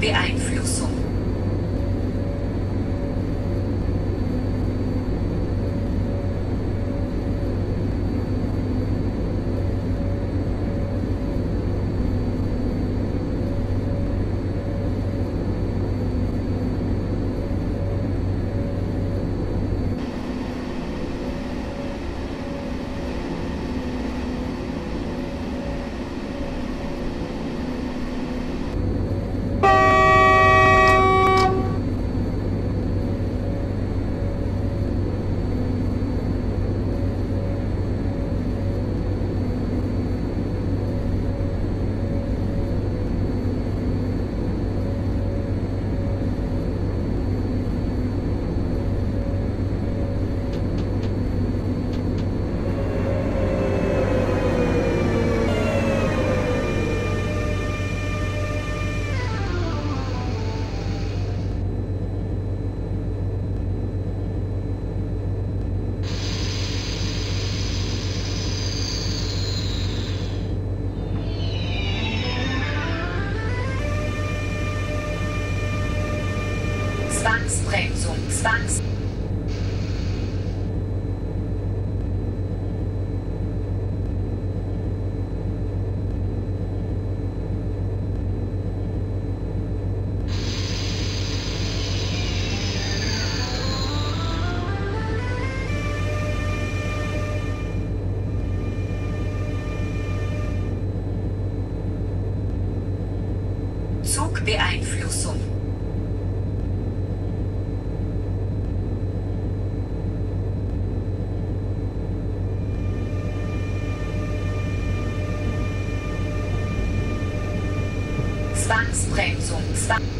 Beeinflussung. Distanz. Zugbeeinflussung. Zwangsbremsung. Zwangsbremsung.